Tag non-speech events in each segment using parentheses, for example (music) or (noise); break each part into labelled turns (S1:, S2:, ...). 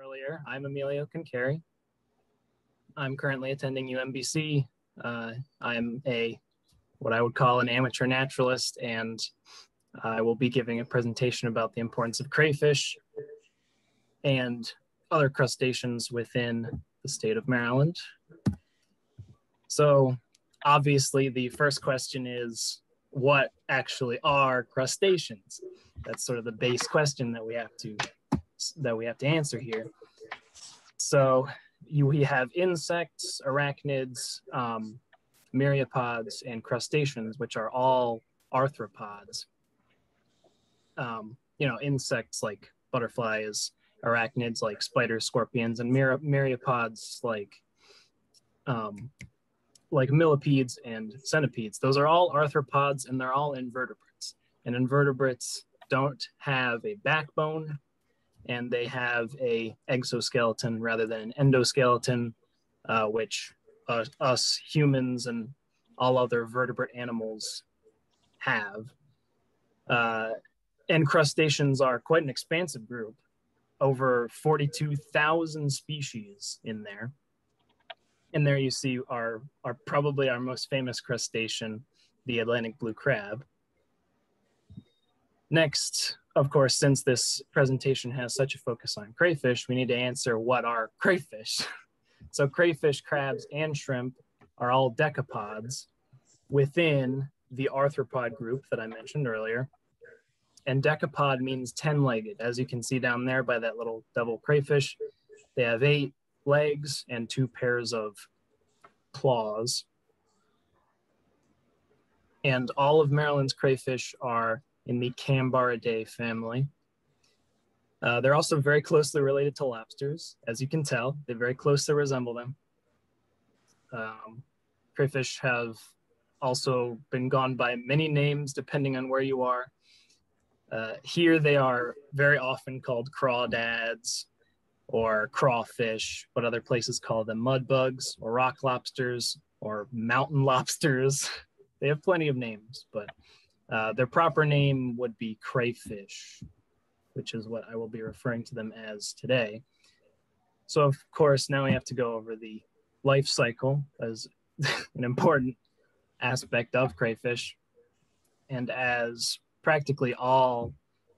S1: earlier, I'm Emilio Concari. I'm currently attending UMBC. Uh, I'm a what I would call an amateur naturalist, and I will be giving a presentation about the importance of crayfish and other crustaceans within the state of Maryland. So obviously the first question is what actually are crustaceans? That's sort of the base question that we have to that we have to answer here. So you, we have insects, arachnids, um, myriapods, and crustaceans, which are all arthropods. Um, you know, insects like butterflies, arachnids like spiders, scorpions, and myri- myriapods like um, like millipedes and centipedes. Those are all arthropods and they're all invertebrates. And invertebrates don't have a backbone and they have a exoskeleton rather than an endoskeleton, uh, which uh, us humans and all other vertebrate animals have. Uh, and crustaceans are quite an expansive group, over 42,000 species in there. And there you see our, our probably our most famous crustacean, the Atlantic blue crab. Next, of course, since this presentation has such a focus on crayfish, we need to answer what are crayfish. (laughs) so crayfish, crabs, and shrimp are all decapods within the arthropod group that I mentioned earlier. And decapod means 10-legged, as you can see down there by that little devil crayfish. They have eight legs and two pairs of claws. And all of Maryland's crayfish are in the Cambaridae family. Uh, they're also very closely related to lobsters, as you can tell. They very closely resemble them. Um, crayfish have also been gone by many names depending on where you are. Uh, here they are very often called crawdads or crawfish, but other places call them mud bugs or rock lobsters or mountain (laughs) lobsters. they have plenty of names, but uh, their proper name would be crayfish, which is what I will be referring to them as today. So of course, now we have to go over the life cycle as (laughs) an important aspect of crayfish. And as practically all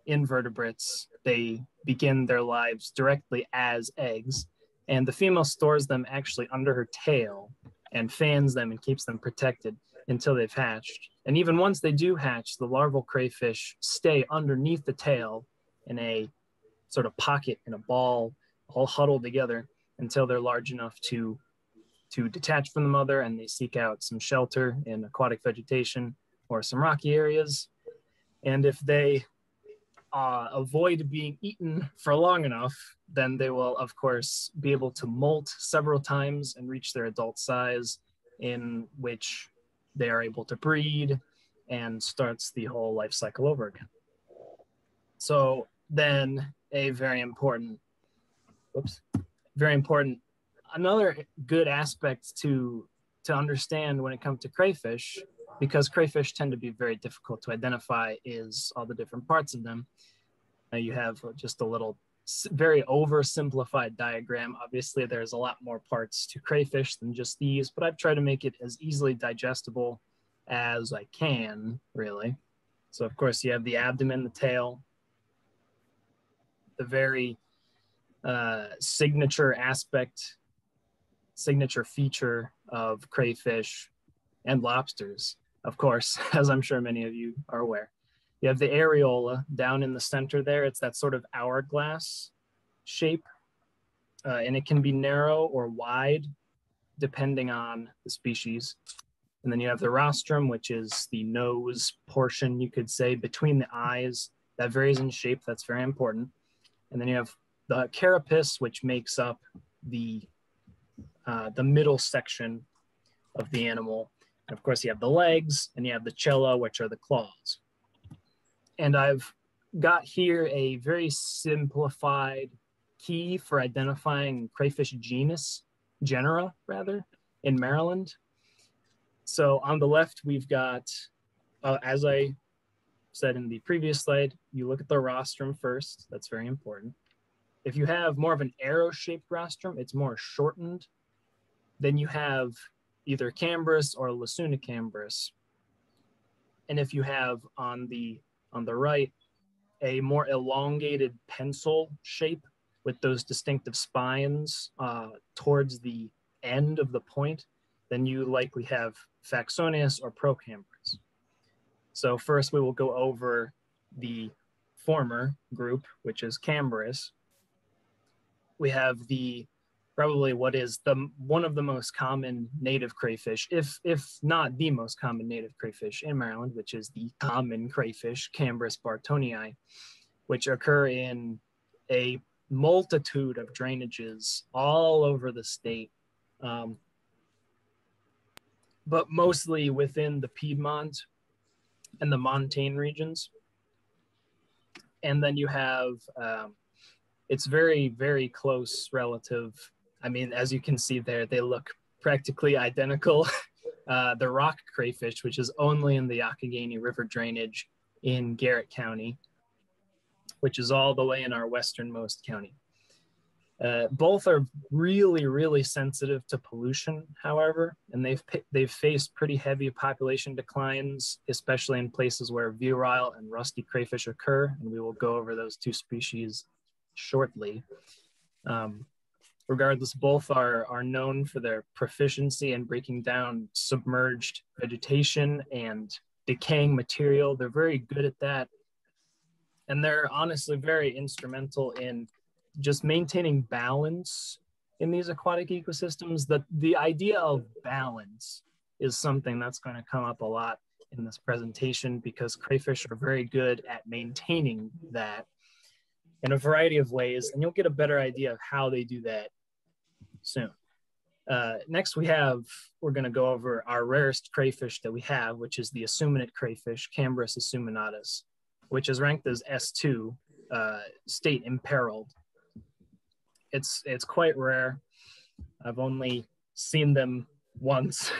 S1: invertebrates, they begin their lives directly as eggs. And the female stores them actually under her tail and fans them and keeps them protected until they've hatched. And even once they do hatch, the larval crayfish stay underneath the tail in a sort of pocket in a ball, all huddled together until they're large enough to to detach from the mother and they seek out some shelter in aquatic vegetation or some rocky areas. And if they uh, avoid being eaten for long enough, then they will, of course, be able to molt several times and reach their adult size, in which they are able to breed and starts the whole life cycle over again. So then a very important, whoops, very important, another good aspect to, to understand when it comes to crayfish, because crayfish tend to be very difficult to identify is all the different parts of them. Now you have just a little very oversimplified diagram. Obviously, there's a lot more parts to crayfish than just these, but I've tried to make it as easily digestible as I can, really. So, of course, you have the abdomen, the tail, the very uh, signature aspect, signature feature of crayfish and lobsters, of course, (laughs) as I'm sure many of you are aware. You have the areola down in the center there. It's that sort of hourglass shape. Uh, and it can be narrow or wide depending on the species. And then you have the rostrum, which is the nose portion, you could say, between the eyes. That varies in shape. That's very important. And then you have the carapace, which makes up the uh, the middle section of the animal. And of course, you have the legs, and you have the chela, which are the claws and I've got here a very simplified key for identifying crayfish genus, genera rather, in Maryland. So on the left, we've got, uh, as I said in the previous slide, you look at the rostrum first. That's very important. if you have more of an arrow-shaped rostrum, it's more shortened. Then you have either Cambarus or Lacunicambarus. And if you have on the on the right a more elongated pencil shape with those distinctive spines uh, towards the end of the point, then you likely have Faxonius or Procambarus. So first we will go over the former group, which is Cambarus. We have the probably what is the one of the most common native crayfish, if if not the most common native crayfish in Maryland, which is the common crayfish Cambarus bartonii, which occur in a multitude of drainages all over the state, um, but mostly within the Piedmont and the montane regions. And then you have um, it's very very close relative I mean, as you can see there, they look practically identical. (laughs) Uh, the rock crayfish, which is only in the Youghiogheny River drainage in Garrett County, which is all the way in our westernmost county. Uh, both are really, really sensitive to pollution, however, and they've they've faced pretty heavy population declines, especially in places where virile and rusty crayfish occur, and we will go over those two species shortly. Um, regardless, both are, are known for their proficiency in breaking down submerged vegetation and decaying material. They're very good at that. And they're honestly very instrumental in just maintaining balance in these aquatic ecosystems. The, the idea of balance is something that's going to come up a lot in this presentation because crayfish are very good at maintaining that in a variety of ways. And you'll get a better idea of how they do that soon. Uh, next, we have, we're going to go over our rarest crayfish that we have, which is the acuminate crayfish, Cambarus acuminatus, which is ranked as S2, uh, state imperiled. It's, it's quite rare. I've only seen them once,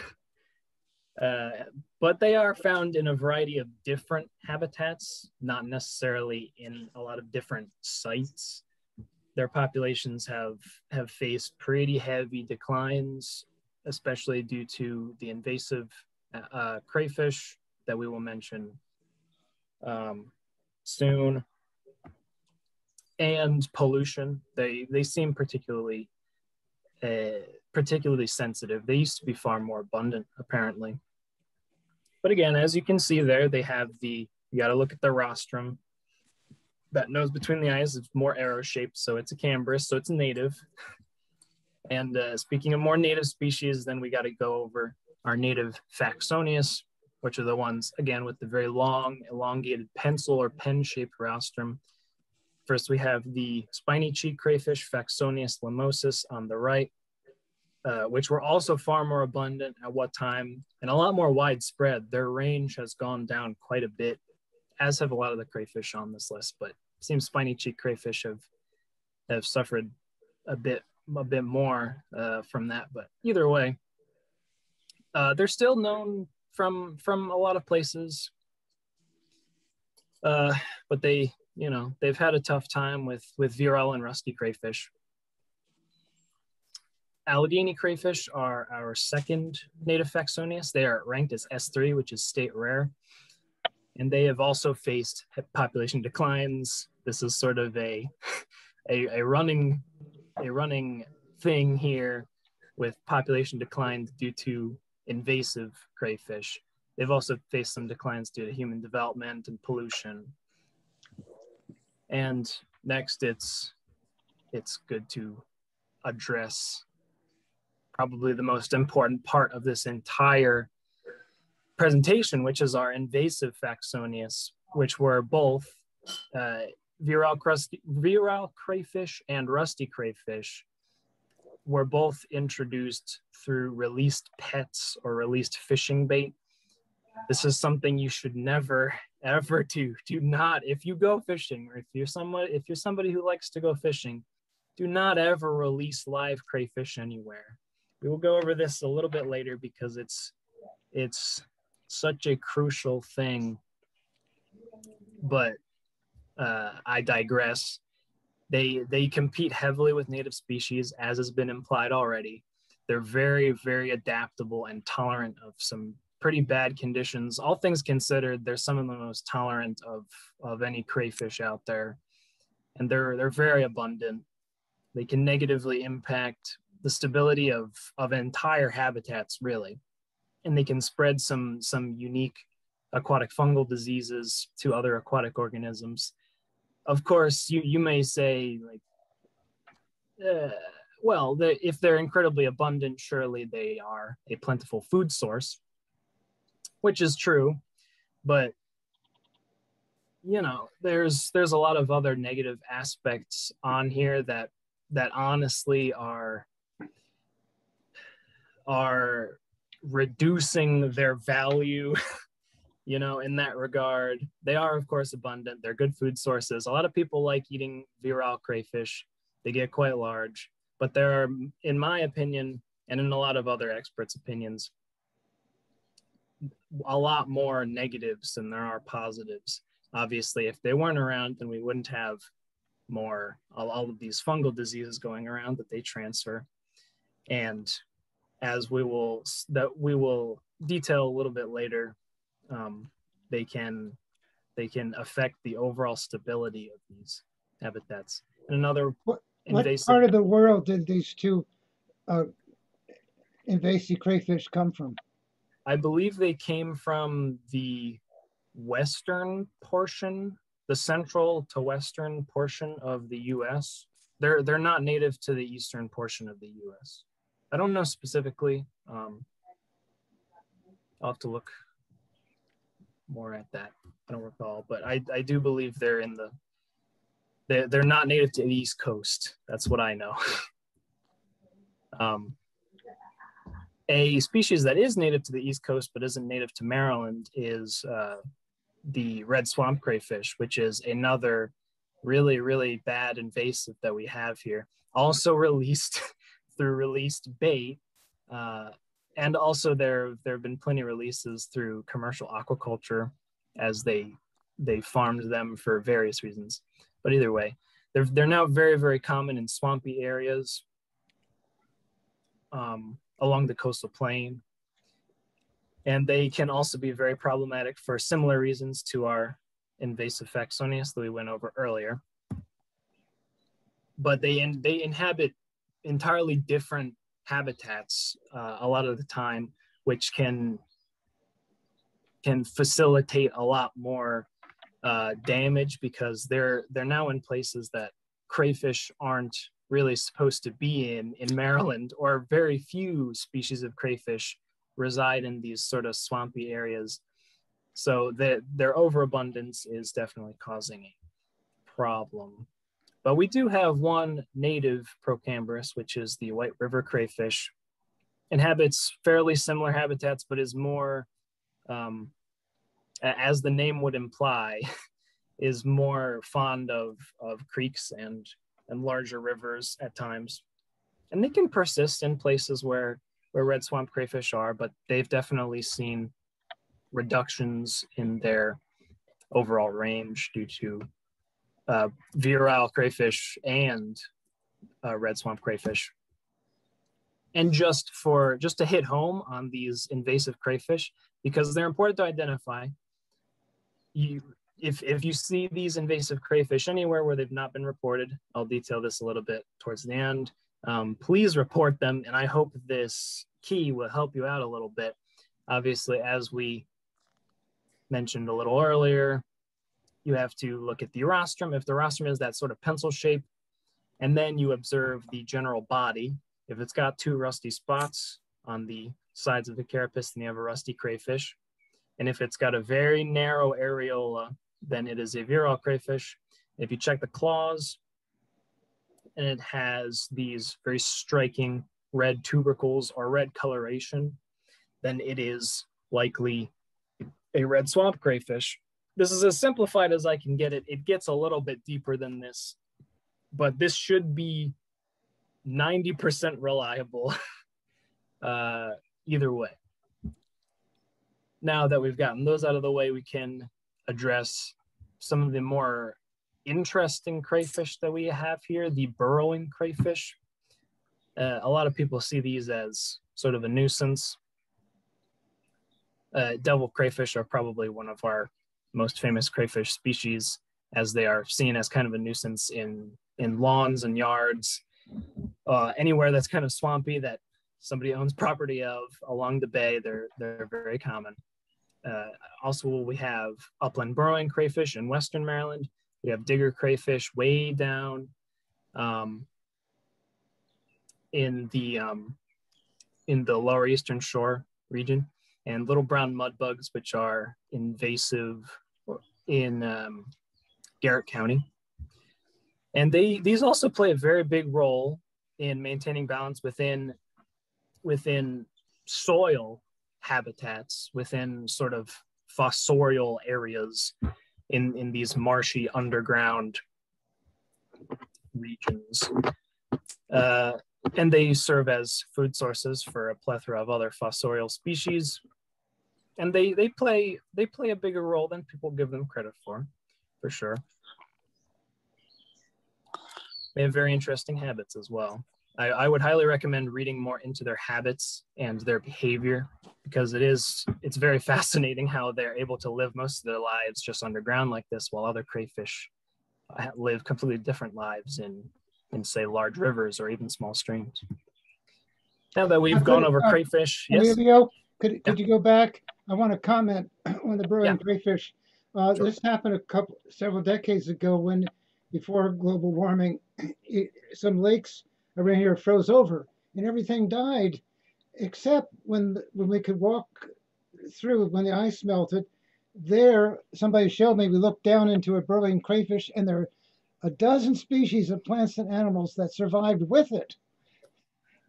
S1: (laughs) uh, but they are found in a variety of different habitats, not necessarily in a lot of different sites their populations have have faced pretty heavy declines, especially due to the invasive uh, crayfish that we will mention um, soon, and pollution. They they seem particularly uh, particularly sensitive. They used to be far more abundant, apparently. But again, as you can see there, they have the you got to look at the rostrum that nose between the eyes is more arrow shaped, so it's a Cambarus, so it's a native. And uh, speaking of more native species, then we got to go over our native Faxonius, which are the ones, again, with the very long, elongated pencil or pen-shaped rostrum. First, we have the spiny cheek crayfish, Faxonius limosus on the right, uh, which were also far more abundant at what time and a lot more widespread. Their range has gone down quite a bit as have a lot of the crayfish on this list, but seems spiny cheek crayfish have have suffered a bit a bit more uh, from that. But either way, uh, they're still known from from a lot of places. Uh, but they, you know, they've had a tough time with with virile and rusty crayfish. Allegheny crayfish are our second native Faxonius. They are ranked as S3, which is state rare and they have also faced population declines. This is sort of a, a, a running, a running thing here with population declines due to invasive crayfish. They've also faced some declines due to human development and pollution. And next, it's it's good to address probably the most important part of this entire presentation, which is our invasive Faxonius, which were both uh, virile, crusty, virile crayfish and rusty crayfish, were both introduced through released pets or released fishing bait. This is something you should never (laughs) ever do. Do not, if you go fishing or if you're someone, if you're somebody who likes to go fishing, do not ever release live crayfish anywhere. We will go over this a little bit later because it's it's such a crucial thing. But uh, I digress. They they compete heavily with native species, as has been implied already. They're very very adaptable and tolerant of some pretty bad conditions. All things considered, they're some of the most tolerant of of any crayfish out there, and they're they're very abundant. They can negatively impact the stability of of entire habitats, really, and they can spread some some unique aquatic fungal diseases to other aquatic organisms. Of course, you you may say like. Uh, well, if they're incredibly abundant, surely they are a plentiful food source which is true, but you know, there's there's a lot of other negative aspects on here that that honestly are are reducing their value (laughs) you know in that regard. They are of course abundant. They're good food sources. A lot of people like eating virile crayfish. They get quite large. But there are in my opinion and in a lot of other experts opinions a lot more negatives than there are positives. Obviously, if they weren't around, then we wouldn't have more all, all of these fungal diseases going around that they transfer. And as we will that we will detail a little bit later, um, they can they can affect the overall stability of these habitats. And another
S2: what, what part of the world did these two uh, invasive crayfish come from?
S1: I believe they came from the western portion, the central to western portion of the U.S. They're they're not native to the eastern portion of the U.S. I don't know specifically. Um, I'll have to look more at that. I don't recall, but I, I do believe they're in the they're, they're not native to the East Coast. That's what I know. (laughs) um, a species that is native to the East Coast but isn't native to Maryland is uh, the red swamp crayfish, which is another really, really bad invasive that we have here. Also released (laughs) through released bait. Uh, and also there, there have been plenty of releases through commercial aquaculture as they, they farmed them for various reasons. But either way, they're, they're now very, very common in swampy areas. Um, along the coastal plain. And they can also be very problematic for similar reasons to our invasive Faxonius that we went over earlier. But they, in, they inhabit entirely different habitats uh, a lot of the time, which can, can facilitate a lot more uh, damage because they're, they're now in places that crayfish aren't really supposed to be in in Maryland, or very few species of crayfish reside in these sort of swampy areas. So the, their overabundance is definitely causing a problem. But we do have one native Procambarus, which is the White River crayfish. Inhabits fairly similar habitats, but is more, um, as the name would imply, (laughs) is more fond of, of creeks and and larger rivers at times. And they can persist in places where, where red swamp crayfish are, but they've definitely seen reductions in their overall range due to uh, virile crayfish and uh, red swamp crayfish. And just for just to hit home on these invasive crayfish, because they're important to identify, you if, if you see these invasive crayfish anywhere where they've not been reported, I'll detail this a little bit towards the end. Um, please report them, and I hope this key will help you out a little bit. Obviously, as we mentioned a little earlier, you have to look at the rostrum. If the rostrum is that sort of pencil shape, and then you observe the general body. If it's got two rusty spots on the sides of the carapace, then you have a rusty crayfish. And if it's got a very narrow areola then it is a virile crayfish. If you check the claws, and it has these very striking red tubercles or red coloration, then it is likely a red swamp crayfish. This is as simplified as I can get it. It gets a little bit deeper than this, but this should be 90% reliable (laughs) uh, either way. Now that we've gotten those out of the way, we can address some of the more interesting crayfish that we have here, the burrowing crayfish. Uh, a lot of people see these as sort of a nuisance. Uh, devil crayfish are probably one of our most famous crayfish species, as they are seen as kind of a nuisance in in lawns and yards, uh, anywhere that's kind of swampy that somebody owns (laughs) property of along the bay. They're they're very common. Uh, also, we have upland burrowing crayfish in Western Maryland. We have digger crayfish way down um, in the um, in the lower eastern shore region, and little brown mud bugs, which are invasive in um, Garrett County. And they these also play a very big role in maintaining balance within within soil habitats, within sort of fossorial areas in, in these marshy underground regions. Uh, and they serve as food sources for a plethora of other fossorial species. And they, they play they play a bigger role than people give them credit for, for sure. They have very interesting habits as well. I, I would highly recommend reading more into their habits and their behavior because it is it's very (laughs) fascinating how they're able to live most of their lives just underground like this while other crayfish live completely different lives in in say large rivers or even small streams now that we've gone over uh, crayfish
S2: yes could, could yeah. you go back i want to comment (clears throat) on the burrowing yeah. crayfish uh, sure. this happened a couple several decades ago when before global warming (clears throat) it, some lakes around here froze over and everything died except when when we could walk through when the ice melted there somebody showed me we looked down into a burrowing crayfish and there are a dozen species of plants and animals that survived with it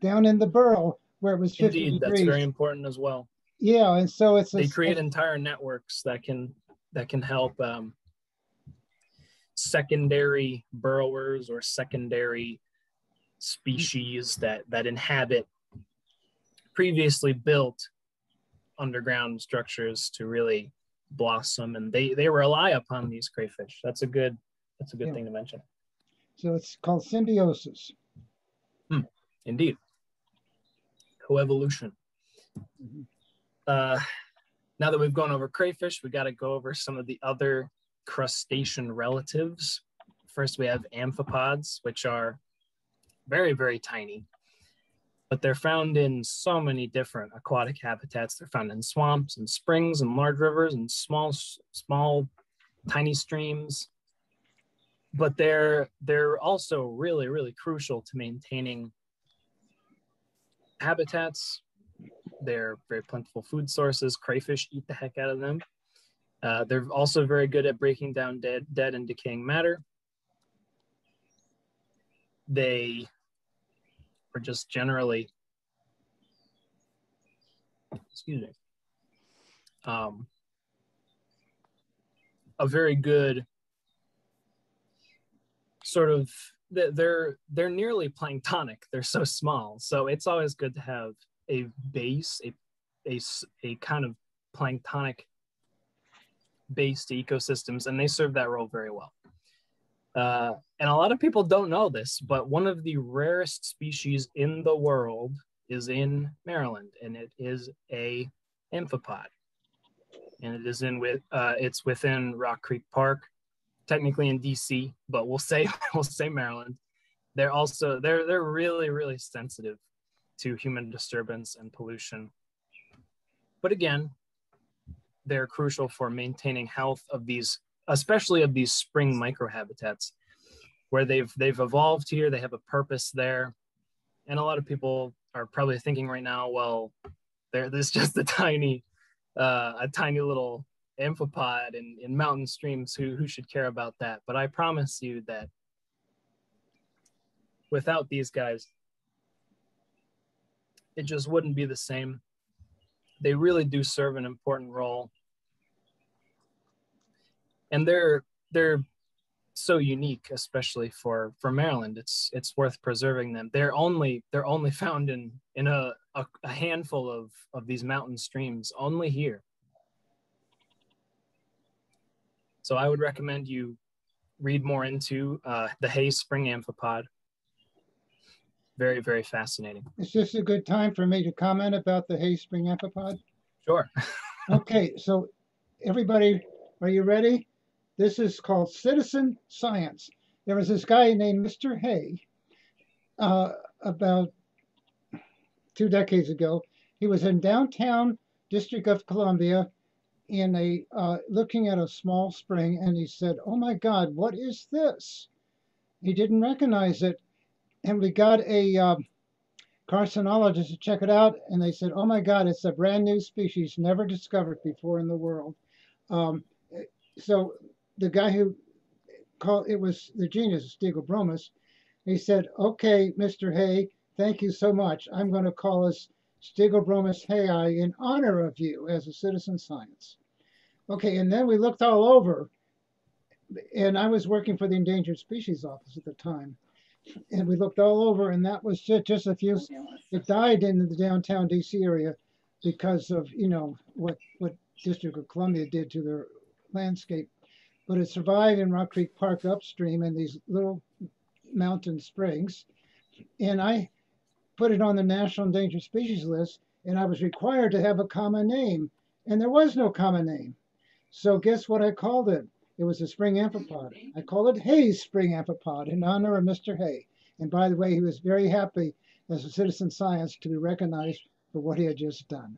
S2: down in the burrow where it was 50 Indeed,
S1: degrees. that's very important as well
S2: yeah and so it's
S1: they a, create entire networks that can that can help um, secondary burrowers or secondary species that that inhabit previously built underground structures to really blossom and they they rely upon these crayfish that's a good that's a good yeah. thing to mention
S2: so it's called symbiosis
S1: hmm. indeed coevolution mm-hmm. Uh, now that we've gone over crayfish we got to go over some of the other crustacean relatives first we have amphipods which are very, very tiny. But they're found in so many different aquatic habitats. They're found in swamps and springs and large rivers and small, small, tiny streams. But they're they're also really, really crucial to maintaining habitats. They're very plentiful food sources. Crayfish eat the heck out of them. Uh, they're also very good at breaking down dead, dead and decaying matter. They are just generally, excuse me, um, a very good sort of they're they're nearly planktonic they're so small so it's always good to have a base a a, a kind of planktonic based ecosystems and they serve that role very well uh, and a lot of people don't know this, but one of the rarest species in the world is in Maryland, and it is a amphipod. And it is in with uh, it's within Rock Creek Park, technically in DC, but we'll say (laughs) we'll say Maryland. They're also they're they're really really sensitive to human disturbance and pollution. But again, they're crucial for maintaining health of these especially of these spring microhabitats where they've they've evolved here they have a purpose there. And a lot of people are probably thinking right now well there there's just a tiny uh, a tiny little amphipod in, in mountain streams. Who, who should care about that? But i promise you that without these guys it just wouldn't be the same they really do serve an important role and they're they're so unique, especially for for Maryland. It's it's worth preserving them. They're only they're only (laughs) found in in a, a, a handful of of these mountain streams, only here. So I would recommend you read more into uh, the Hay spring amphipod. Very, very fascinating.
S2: Is this a good time for me to comment about the Hay spring amphipod?
S1: Sure. (laughs)
S2: okay, so everybody, are you ready? This is called citizen science. There was this guy named Mr. Hay uh, about two decades ago. He was in downtown District of Columbia in a uh, looking at a small spring, and he said, "Oh my God, what is this?" He didn't recognize it, and we got a um, carcinologist to check it out, and they said, "Oh my God, it's a brand new species, never discovered before in the world." Um, so the guy who called it was the genius Stygobromus. He said, "Okay, Mr. Hay, thank you so much. I'm going to call us Stygobromus hayi in honor of you as a citizen science." Okay, and then we looked all over, and I was working for the Endangered Species Office at the time, and we looked all over, and that was just, just a few. It died in the downtown D.C. area because of you know what what District of Columbia did to their landscape, but it survived in Rock Creek Park upstream in these little mountain springs, and I put it on the National Endangered Species list, and I was required to have a common name, and there was no common name. So guess what I called it? It was a spring amphipod. I call it Hay's spring amphipod in honor of Mr. Hay. And by the way, he was very happy as a citizen science to be recognized for what he had just done.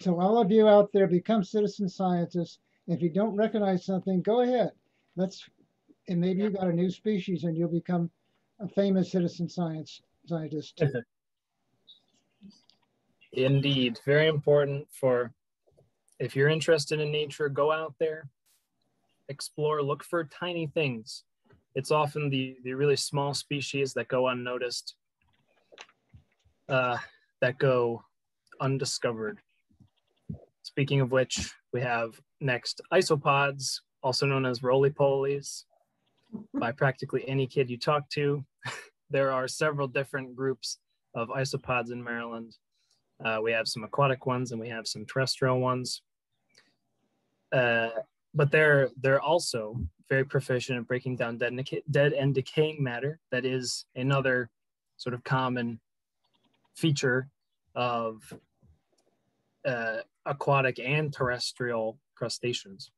S2: So all of you out there, become citizen scientists. If you don't recognize something, go ahead. Let's, and maybe you got a new species and you'll become a famous citizen science scientist.
S1: Indeed, very important for if you're interested in nature, go out there, explore, look for tiny things. It's often the, the really small species that go unnoticed, uh, that go undiscovered. Speaking of which, we have next isopods, also known as roly-polies. By practically any kid you talk to, (laughs) there are several different groups of isopods in Maryland. Uh, we have some aquatic ones and we have some terrestrial ones. Uh, but they're they're also very proficient at breaking down dead, dead and decaying matter. That is another sort of common feature of uh, aquatic and terrestrial crustaceans.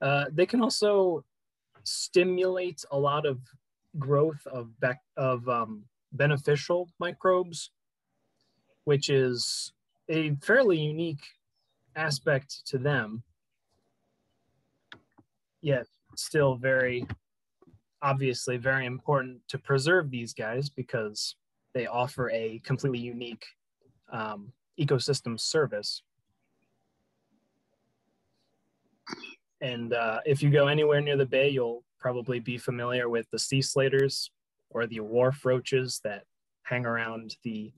S1: Uh, they can also stimulate a lot of growth of, of um, beneficial microbes, which is a fairly unique aspect to them, yet still very obviously very important to preserve these guys because they offer a completely unique um, ecosystem service. And uh, if you go anywhere near the bay, you'll probably be familiar with the sea slaters or the wharf roaches that hang around the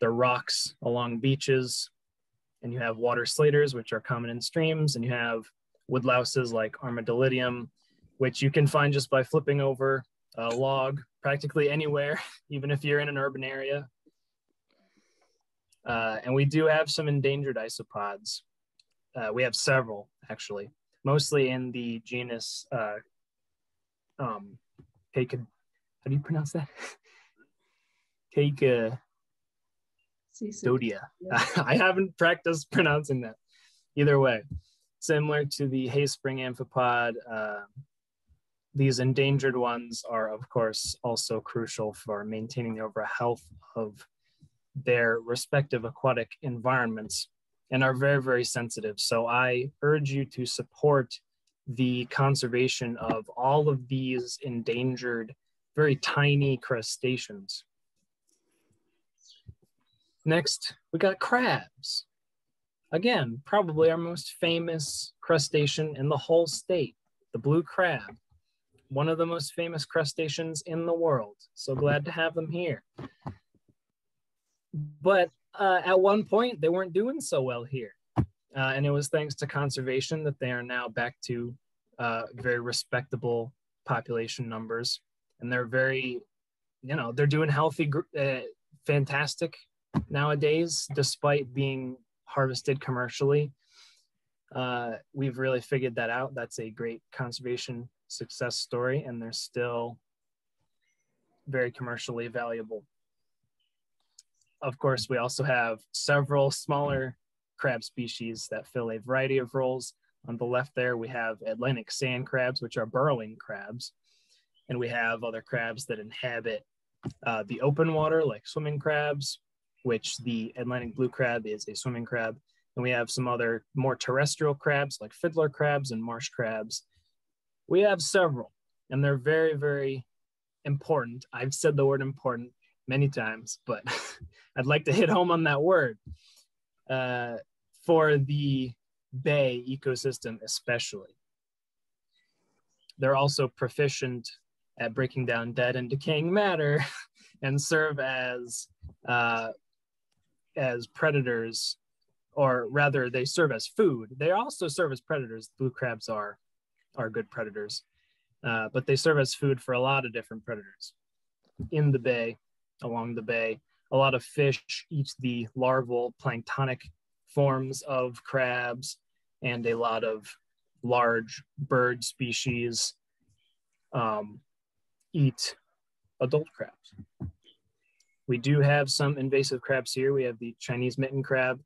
S1: the rocks along beaches and you have water slaters, which are common in streams, and you have woodlouses like Armadillidium, which you can find just by flipping over a log practically anywhere, (laughs) even if you're in an urban area. Uh, and we do have some endangered isopods. Uh, we have several, actually, mostly in the genus uh, um, How do you pronounce that? (laughs) Cake. Dodia. (laughs) I haven't practiced pronouncing that. Either way, similar to the hay spring amphipod, uh, these endangered ones are, of course, also crucial for maintaining the overall health of their respective aquatic environments and are very, very sensitive. So I urge you to support the conservation of all of these endangered, very tiny crustaceans. Next, we got crabs. Again, probably our most famous crustacean in the whole state, the blue crab. One of the most famous crustaceans in the world. So glad to have them here. But uh, at one point, they weren't doing so well here. Uh, and it was thanks to conservation that they are now back to uh, very respectable population numbers. And they're very, you know, they're doing healthy, uh, fantastic nowadays, despite being harvested commercially. Uh, we've really figured that out. That's a great conservation success story, and they're still very commercially valuable. Of course, we also have several smaller crab species that fill a variety of roles. On the left there, we have Atlantic sand crabs, which are burrowing crabs. And we have other crabs that inhabit uh, the open water, like swimming crabs, which the Atlantic blue crab is a swimming crab. And we have some other more terrestrial crabs, like fiddler crabs and marsh crabs. We have several, and they're very, very important. I've said the word important many times, but (laughs) I'd like to hit home on that word. Uh, for the bay ecosystem, especially. They're also proficient at breaking down dead and decaying matter (laughs) and serve as uh, as predators or rather they serve as food. They also serve as predators. Blue crabs are are good predators uh, but they serve as food for a lot of different predators. In the bay along the bay a lot of fish eat the larval planktonic forms of crabs and a lot of large bird species um, eat adult crabs. We do have some invasive crabs here. We have the Chinese mitten crab,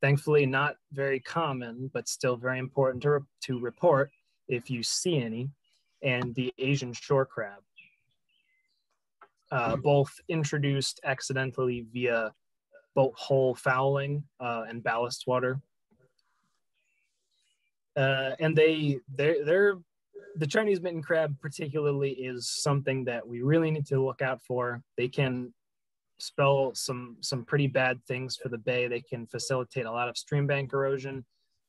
S1: thankfully not very common, but still very important to, re to report if you see any, and the Asian shore crab, uh, both introduced accidentally via boat hull fouling uh, and ballast water. Uh, and they they're, they're the Chinese mitten crab particularly is something that we really need to look out for. They can spell some some pretty bad things for the bay. They can facilitate a lot of stream bank erosion.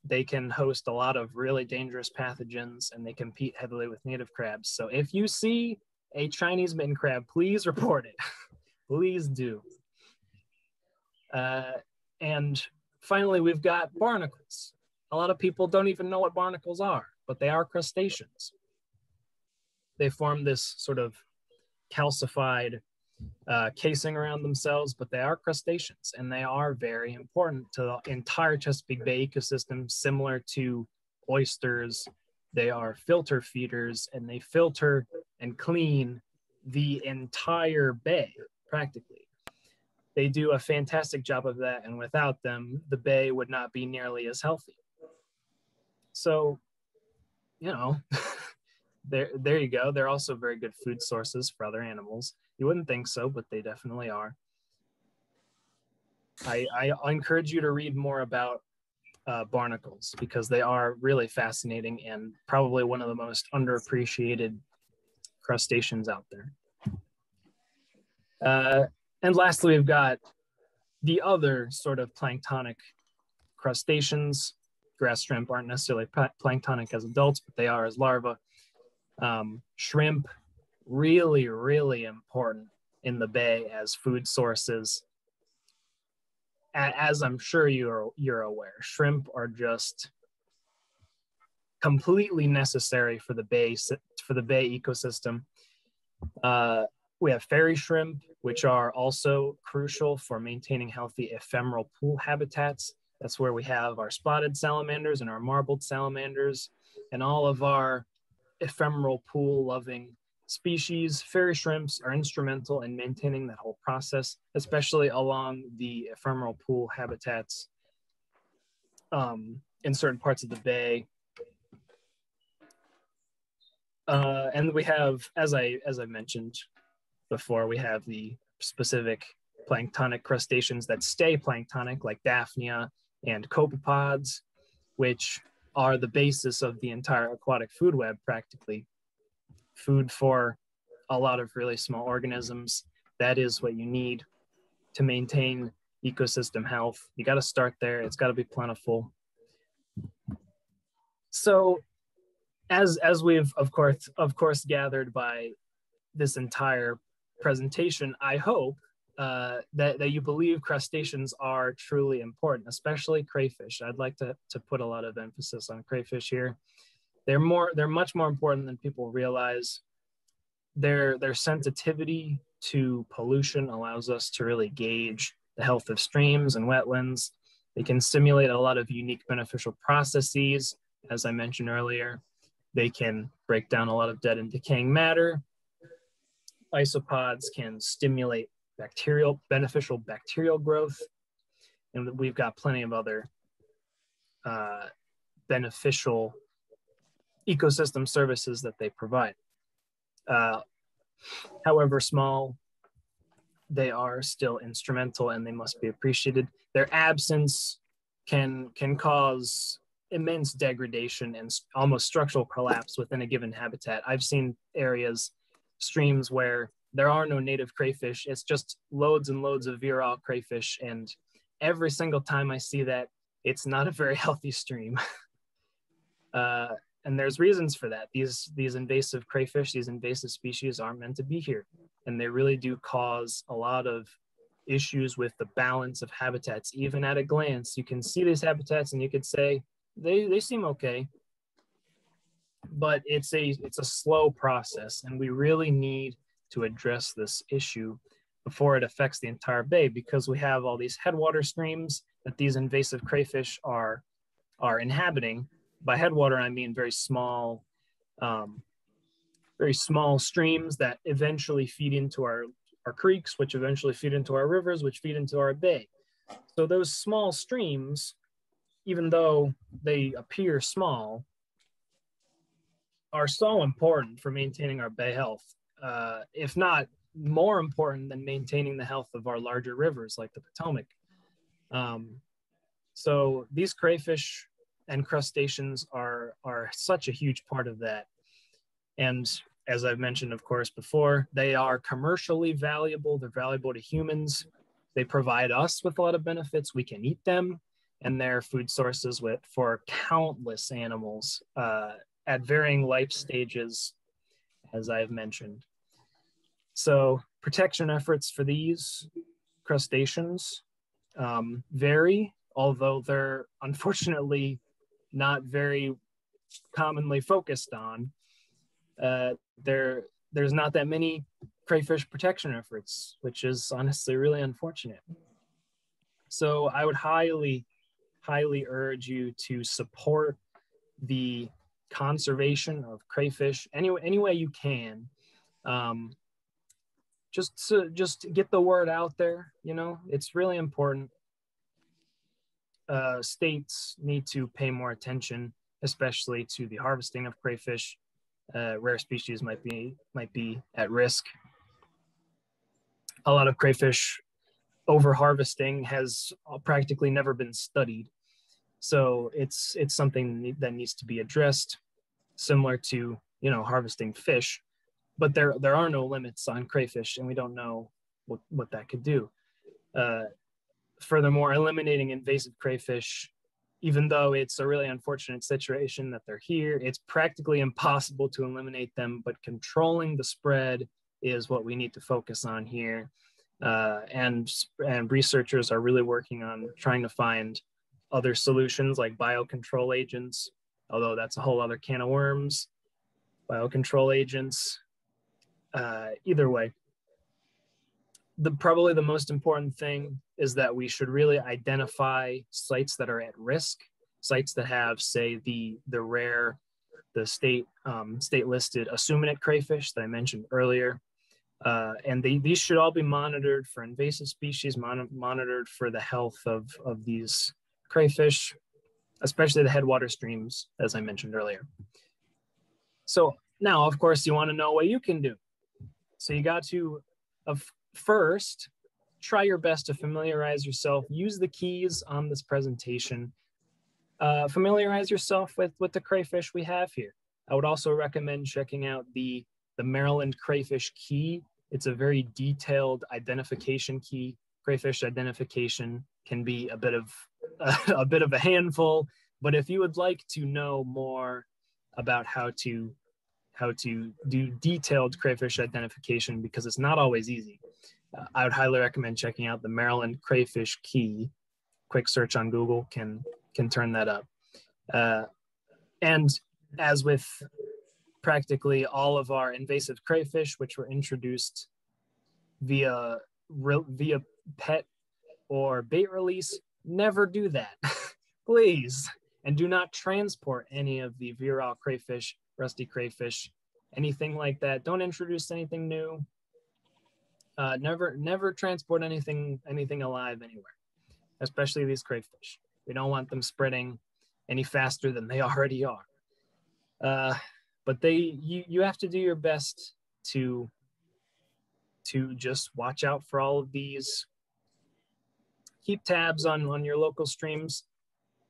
S1: They can host a lot of really dangerous pathogens, and they compete heavily with native crabs. So if you see a Chinese mitten crab, please (laughs) report it. please do. Uh, and finally, we've got barnacles. A lot of people don't even know what barnacles are, but they are crustaceans. They form this sort of calcified uh, casing around themselves, but they are crustaceans and they are very important to the entire Chesapeake Bay ecosystem, similar to oysters. They are filter feeders and they filter and clean the entire bay practically they do a fantastic job of that. And without them, the bay would not be nearly as healthy. So, you know, (laughs) there, there you go. They're also very good food sources for other animals. You wouldn't think so, but they definitely are. I, I encourage you to read more about uh, barnacles because they are really fascinating and probably one of the most underappreciated crustaceans out there. Uh, and lastly, we've got the other sort of planktonic crustaceans. Grass shrimp aren't necessarily planktonic as adults, but they are as larvae. Um, shrimp, really, really important in the bay as food sources. As I'm sure you're, you're aware, shrimp are just completely necessary for the bay for the bay ecosystem. Uh, we have fairy shrimp, which are also crucial for maintaining healthy ephemeral pool habitats. That's where we have our spotted salamanders and our marbled salamanders and all of our ephemeral pool loving species. Fairy shrimps are instrumental in maintaining that whole process, especially along the ephemeral pool habitats um, in certain parts of the bay. Uh, and we have, as I as I mentioned, before we have the specific planktonic crustaceans that stay planktonic, like Daphnia and copepods, which are the basis of the entire aquatic food web practically. Food for a lot of really small organisms. That is what you need to maintain ecosystem health. You got to start there. It's got to be plentiful. So as as we've of course of course gathered by this entire presentation, I hope uh, that, that you believe crustaceans are truly important, especially crayfish. I'd like to, to put a lot of emphasis on crayfish here. They're more, they're much more important than people realize. Their, their sensitivity to pollution allows us to really gauge the health of streams and wetlands. They can stimulate a lot of unique beneficial processes. As I mentioned earlier, they can break down a lot of dead and decaying matter. Isopods can stimulate bacterial, beneficial bacterial growth. And we've got plenty of other uh, beneficial ecosystem services that they provide. Uh, however small, they are still instrumental and they must be appreciated. Their absence can can cause immense degradation and almost structural collapse within a given habitat. I've seen areas, streams where there are no native crayfish. It's just loads and loads of virile crayfish. And every single time I see that, it's not a very (laughs) healthy stream. (laughs) uh, and there's reasons for that. These these invasive crayfish, these invasive species aren't meant to be here, and they really do cause a lot of issues with the balance of habitats. Even at a glance, you can see these habitats and you could say they they seem okay, but it's a it's a slow process, and we really need to address this issue before it affects the entire bay because we have all these headwater streams that these invasive crayfish are are inhabiting by headwater, I mean very small, um, very small streams that eventually feed into our, our creeks, which eventually feed into our rivers, which feed into our bay. So those small streams, even though they appear small, are so important for maintaining our bay health, uh, if not more important than maintaining the health of our larger rivers like the Potomac. Um, so these crayfish and crustaceans are are such a huge part of that. And as i've mentioned of course before they are commercially valuable. They're valuable to humans. They provide us with a lot of benefits. We can eat them. And they're food sources with for countless animals uh, at varying life stages as i've mentioned. So protection efforts for these crustaceans um, vary although they're unfortunately not very commonly focused on. Uh, there, there's not that many crayfish protection efforts, which is honestly really unfortunate. So I would highly, highly urge you to support the conservation of crayfish any, any way you can. Um, just to just get the word out there, you know, it's really important uh, states need to pay more attention, especially to the harvesting of crayfish. Uh, rare species might be might be at risk. A lot of crayfish over harvesting has practically never been studied, so it's it's something that needs to be addressed, similar to you know harvesting fish, but there there are no limits on crayfish, and we don't know what what that could do. Uh, furthermore, eliminating invasive crayfish, even though it's a really unfortunate situation that they're here, it's practically (laughs) impossible to eliminate them, but controlling the spread is what we need to focus on here. Uh, and, and researchers are really working on trying to find other solutions like biocontrol agents, although that's a whole other can of worms. Biocontrol agents, uh, either way, the probably the most important thing is that we should really identify sites that are at risk, sites that have, say, the the rare, the state um, state listed acuminate crayfish that I mentioned earlier, uh, and they, these should all be monitored for invasive species, mon- monitored for the health of of these crayfish, especially the headwater streams, as I mentioned earlier. So now, of course, you want to know what you can do. So you got to, of First, try your best to familiarize yourself. Use the keys on this presentation. Uh, familiarize yourself with, with the crayfish we have here. I would also recommend checking out the, the Maryland Crayfish Key. It's a very detailed identification key. Crayfish identification can be a bit of (laughs) a bit of a handful, but if you would like to know more about how to how to do detailed crayfish identification because it's not always easy. Uh, I would highly recommend checking out the Maryland Crayfish Key. Quick search on Google can can turn that up. Uh, and as with practically all of our invasive crayfish, which were introduced via via pet or bait release, never do that, (laughs) please. And do not transport any of the virile crayfish, rusty crayfish, anything like that. Don't introduce anything new. Uh, never, never transport anything, anything alive anywhere, especially these crayfish. We don't want them spreading any faster than they (laughs) already are. Uh, but they, you, you have to do your best to, to just watch out for all of these. Keep tabs on on your local streams.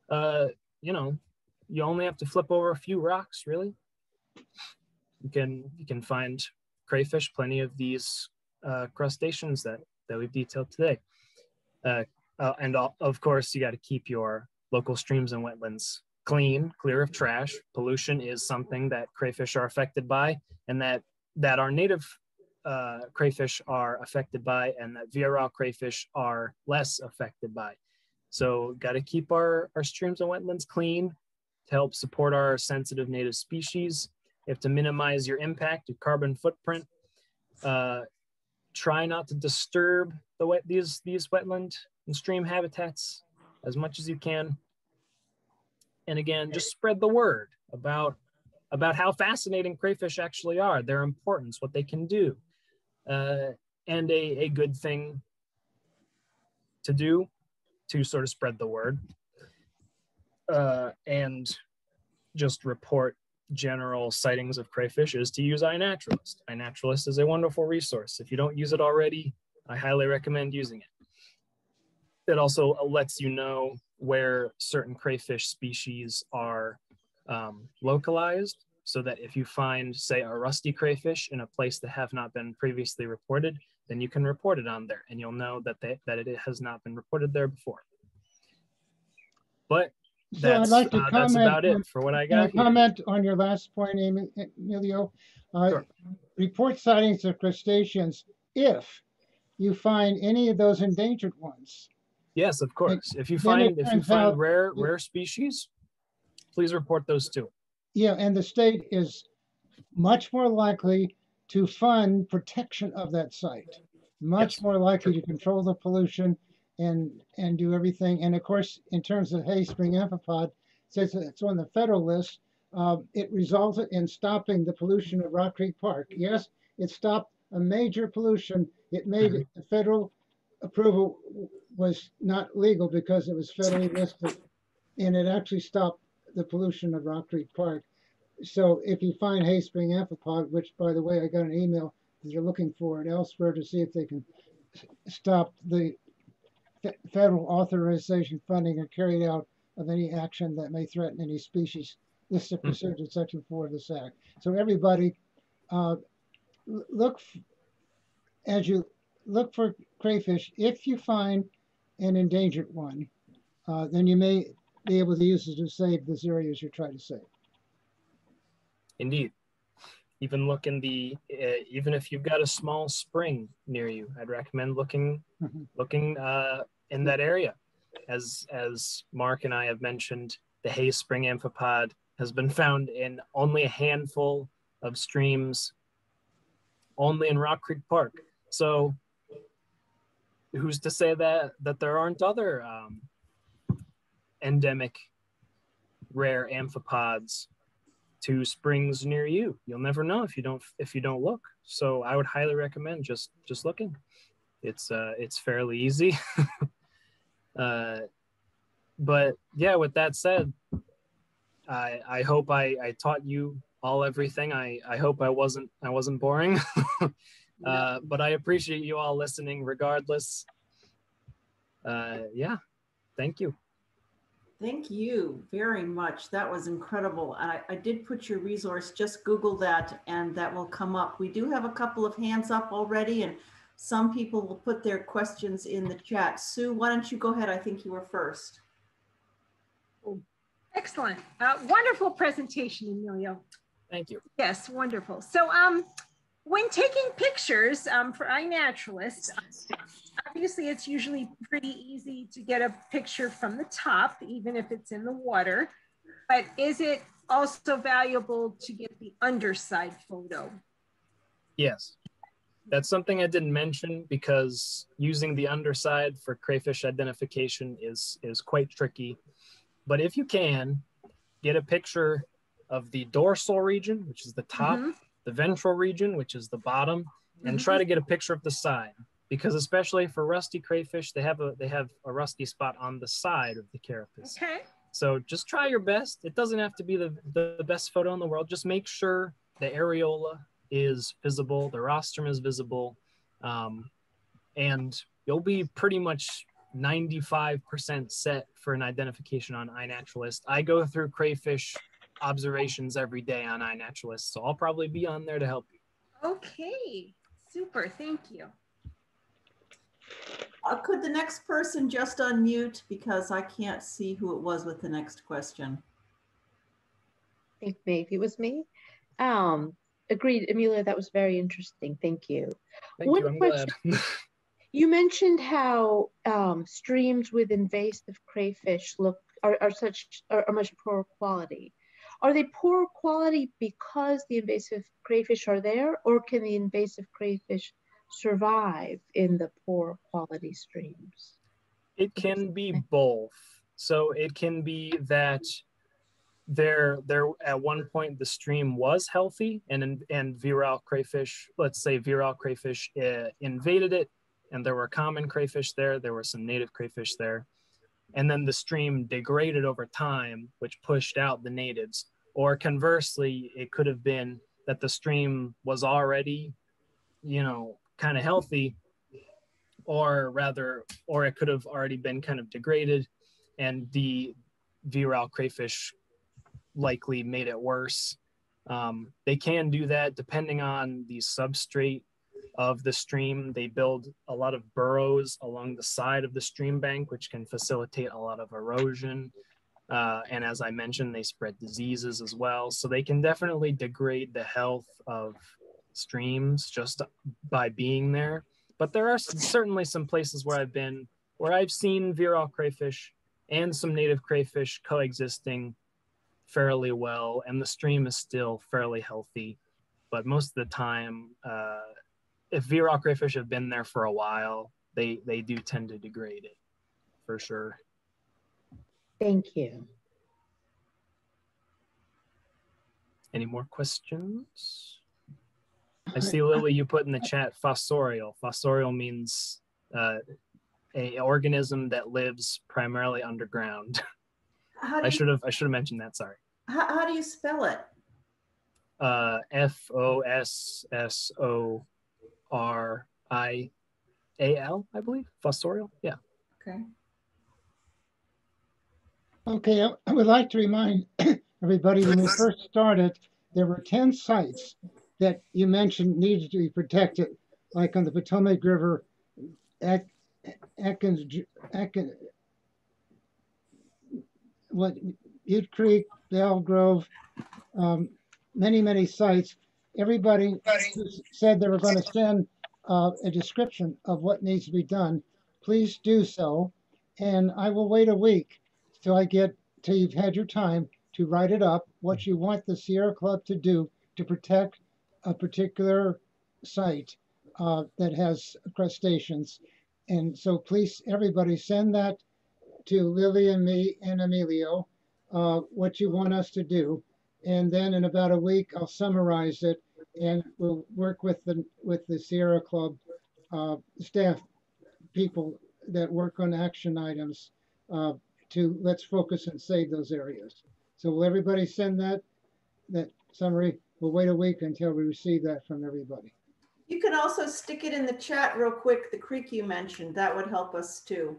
S1: Uh, you know, you only have to flip over a few rocks, really. You can you can find crayfish, plenty of these uh, crustaceans that that we've detailed today. Uh, uh, and of course, you got to keep your local streams and wetlands clean, clear of trash. Pollution is something that crayfish are affected by, and that that our native uh, crayfish are affected by, and that virile crayfish are less affected by. So, got to keep our our streams and wetlands clean to help support our sensitive native species. You have to minimize your impact, your carbon footprint. Uh, try not to disturb the wet these these wetland and stream habitats as much as you can. And again, just spread the word about about how fascinating crayfish actually are, their importance, what they can do, uh, and a, a good thing to do to sort of spread the word uh, and just report general sightings of crayfish is to use iNaturalist. iNaturalist is a wonderful resource. If you don't use it already, I highly recommend using it. It also lets you know where certain crayfish species are um, localized so that if you find, say, a rusty crayfish in a place that have not been previously reported, then you can report it on there and you'll know that, they, that it has not been reported there before. But so I'd like to uh, comment. That's about it for what I got.
S2: comment on your last point, Emilio. Uh, sure. Report sightings of crustaceans if you find any of those endangered ones.
S1: Yes, of course. if you find if you find rare rare species, please report those too.
S2: Yeah, and the state is much more likely to fund protection of that site. Much yes. more likely to control the pollution and and do everything. And of course, in terms of Hay Spring Amphipod, since it's on the federal list, uh, it resulted in stopping the pollution of Rock Creek Park. Yes, it stopped a major pollution. It made mm-hmm. the federal approval was not legal because it was federally listed, and it actually stopped the pollution of Rock Creek Park. So if you find Hay Spring Amphipod, which by the way I got an email that they're looking for it elsewhere to see if they can stop the federal authorization, funding, or carried out of any action that may threaten any species listed hmm. pursuant to Section 4 of this Act. So everybody, uh, look as you look for crayfish. If you find an endangered one, uh, then you may be able to use it to save those areas you're trying to save.
S1: Indeed. Even look in the, uh, even if you've got a small spring near you, I'd recommend looking, mm-hmm. looking uh, in that area. As as Mark and I have mentioned, the Hay Spring amphipod has been found in only a handful of streams, only in Rock Creek Park. So, who's to say that that there aren't other um, endemic rare amphipods to springs near you? You'll never know if you don't if you don't look. So, I would highly recommend just just looking. It's uh, it's fairly easy. (laughs) Uh, but yeah, with that said, I I hope I I taught you all everything. I I hope I wasn't I wasn't boring. (laughs) uh, but I appreciate you all listening regardless. Uh, yeah, thank you.
S3: Thank you very much. That was incredible. I, I did put your resource, just Google that and that will come up. We do have a couple of hands up already and some people will put their questions in the chat. Sue, why don't you go ahead? I think you were first.
S4: Excellent. Uh, wonderful presentation, Emilio.
S1: Thank you.
S4: Yes, wonderful. So um, when taking pictures um, for iNaturalist, obviously it's usually pretty easy to get a picture from the top, even if it's in the water. But is it also valuable to get the underside photo?
S1: Yes. that's something I didn't mention because using the underside for crayfish identification is is quite tricky. But if you can, get a picture of the dorsal region, which is the top, mm-hmm. The ventral region, which is the bottom, and mm-hmm. try to get a picture of the side. Because especially for rusty crayfish, they have a they have a rusty spot on the side of the carapace.
S4: Okay.
S1: So just try your best. It doesn't have to be the, the best photo in the world. Just make sure the areola is visible, the rostrum is visible, um, and you'll be pretty much 95% set for an identification on iNaturalist. I go through crayfish observations every day on iNaturalist, so I'll probably be on there to help you.
S4: Okay, super. Thank you.
S3: Uh, could the next person just unmute because I can't see who it was with the next question.
S5: I think maybe it was me. Um, agreed, Amelia, that was very interesting. Thank you.
S1: Thank One you, I'm question. glad. (laughs)
S5: you mentioned how um, streams with invasive crayfish look are, are such are, are much poorer quality. Are they poor quality because the invasive crayfish are there, or can the invasive crayfish survive in the poor quality streams?
S1: It can be both. So it can be that there there at one point the stream was healthy and and virile crayfish let's say virile crayfish uh, invaded it and there were common crayfish there there were some native crayfish there and then the stream degraded over time which pushed out the natives. Or conversely it could have been that the stream was already you know kind of healthy or rather or it could have already been kind of degraded and the virile crayfish likely made it worse. Um, they can do that depending on the substrate of the stream they build a lot of burrows along the side of the stream bank which can facilitate a lot of erosion uh, and as i mentioned they spread diseases as well so they can definitely degrade the health of streams just by being there. But there are certainly some places where I've been where I've seen virile crayfish and some native crayfish coexisting fairly well, and the stream is still fairly healthy. But most of the time, uh, if virile crayfish have been there for a while, they they do tend to degrade it, for sure.
S5: Thank you.
S1: Any more questions? I see Lily, you put in the chat fossorial. Fossorial means uh, a organism that lives primarily underground. I should have I should have mentioned that. Sorry.
S3: How, how do you spell it?
S1: Uh, F O S S O R I A L, I believe. Fossorial. Yeah.
S3: Okay.
S2: Okay, I would like to remind (clears throat) everybody when we first started, there were 10 sites that you mentioned needed to be protected, like on the Potomac River, Atkins, Atkins what Butte Creek, Belle Grove, um, many, many sites. Everybody said they were going to send uh, a description of what needs to be done. Please do so. And I will wait a week till I get till you've had your time to write it up, what you want the Sierra Club to do to protect a particular site uh, that has crustaceans. And so please, everybody send that to Lily and me and Emilio, uh, what you want us to do. And then in about a week, I'll summarize it and we'll work with the, with the Sierra Club uh, staff people that work on action items uh, to let's focus and save those areas. So will everybody send that, that summary? We'll wait a week until we receive that from everybody.
S3: You can also stick it in the chat real quick, the creek you mentioned, that would help us too.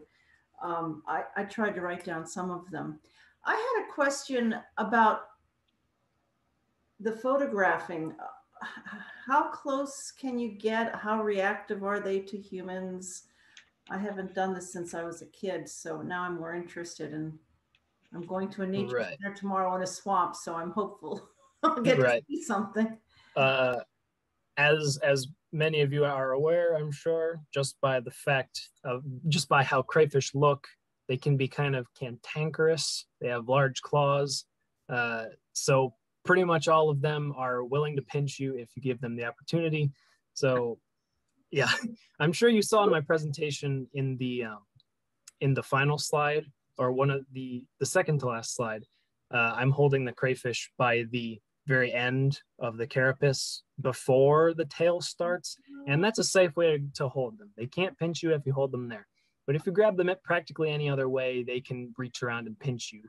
S3: Um, I, I tried to write down some of them. I had a question about the photographing. How close can you get? How reactive are they to humans? I haven't done this since I was a kid, so now I'm more interested in. I'm going to a nature right. center tomorrow in a swamp, so I'm hopeful. (laughs) I'll get right. to see something.
S1: Uh, as as many of you are aware, I'm sure, just by the fact of just by how crayfish look, they can be kind of cantankerous. They have large claws. Uh, so pretty much all of them are willing to pinch you if you give them the opportunity. So yeah, (laughs) I'm sure you saw in my presentation in the um, in the final slide or one of the the second to last slide. Uh, I'm holding the crayfish by the very end of the carapace before the tail starts, and that's a safe way to hold them. They can't pinch you if you hold them there, but if you grab them at practically any other way, they can reach around and pinch you.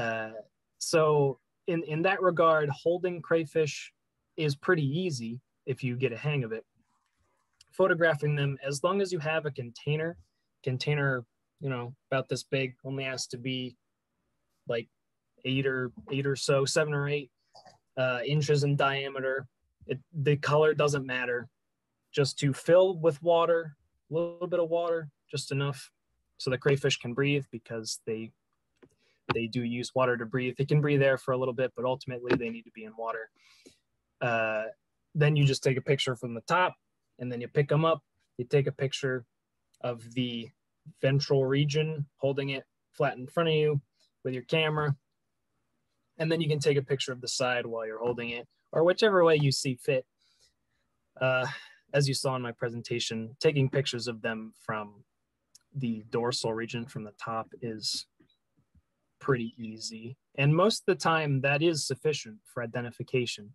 S1: Uh, so in in that regard, holding crayfish is pretty easy if you get a hang of it. Photographing them, as long as you have a container, container, you know, about this big, only has to be like eight or eight or so, seven or eight uh, inches in diameter. It, the color doesn't matter. Just to fill with water, a little bit of water, just enough so the crayfish can breathe because they they do use water to breathe. They can breathe air for a little bit, but ultimately they need to be in water. Uh, then you just take a picture from the top and then you pick them up. You take a picture of the ventral region, holding it flat in front of you with your camera. And then you can take a picture of the side while you're holding it, or whichever way you see fit. Uh, as you saw in my presentation, taking pictures of them from the dorsal region from the top is pretty easy. And most of the time, that is sufficient for identification.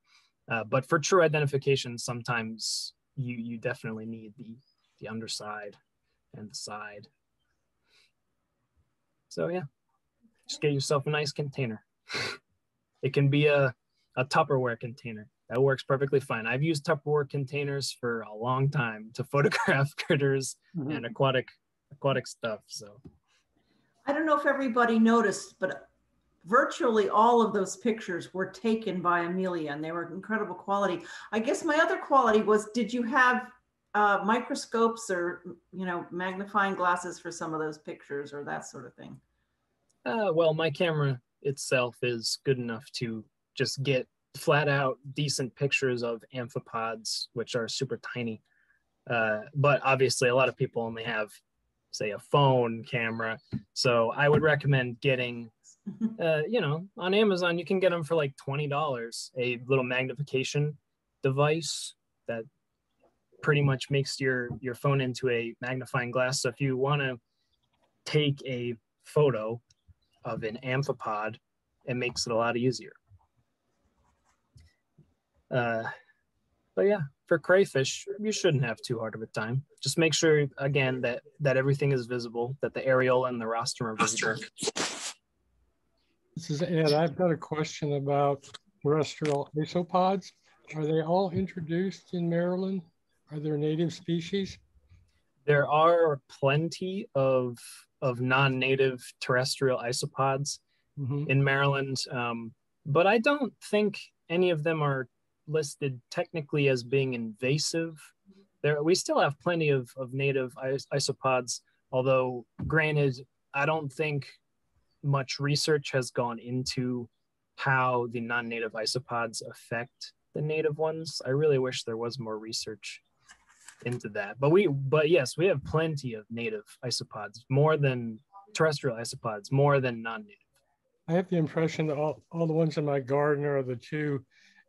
S1: Uh, but for true identification, sometimes you you definitely need the the underside and the side. So yeah, just get yourself a nice container. it can be a, a Tupperware container. That works perfectly fine. I've used Tupperware containers for a long time to (laughs) photograph critters mm-hmm. and aquatic aquatic stuff. So
S3: I don't know if everybody noticed, but virtually all of those pictures were taken by Amelia and they were incredible quality. I guess my other quality was, did you have uh, microscopes or, you know, magnifying glasses for some of those pictures or that sort of thing?
S1: Uh, well, my camera itself is good enough to just get flat out decent pictures of amphipods, which are super tiny. Uh, but obviously, a lot of people only have, say, a phone camera. So I would recommend getting (laughs) uh, you know, on Amazon, you can get them for like $20, a little magnification device that pretty much makes your, your phone into a magnifying glass. So if you want to take a photo of an amphipod, it makes it a lot easier. Uh, but yeah, for crayfish, you shouldn't have too hard of a time. Just make sure again that that everything is visible, that the areola and the rostrum are visible.
S6: This is Ed. I've got a question about terrestrial isopods. Are they all introduced in Maryland? Are there native species?
S1: There are plenty of of non-native terrestrial isopods mm-hmm. in Maryland, um, but I don't think any of them are listed technically as being invasive. There, we still have plenty of, of native is- isopods, although granted, I don't think much research has gone into how the non-native isopods affect the native ones. I really wish there was more research into that. But we but yes, we have plenty of native isopods, more than terrestrial isopods, more than non-native.
S6: I have the impression that all, all the ones in my garden are the two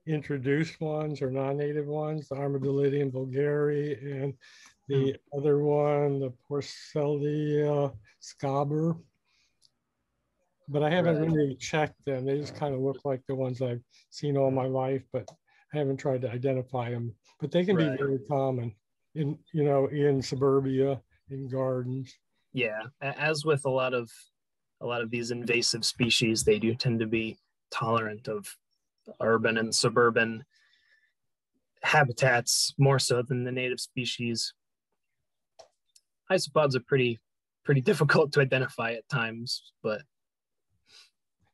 S6: introduced ones or non-native ones, the Armadillidium vulgare and the mm. other one, the Porcellio scaber but I haven't right. really checked them. They just kind of look like the ones I've seen all my life, but I haven't tried to identify them. But they can right. be very common in you know in suburbia, in gardens.
S1: Yeah, as with a lot of a lot of these invasive species, they do tend to be tolerant of urban and suburban habitats more so than the native species. Isopods are pretty pretty (laughs) difficult to identify at times, but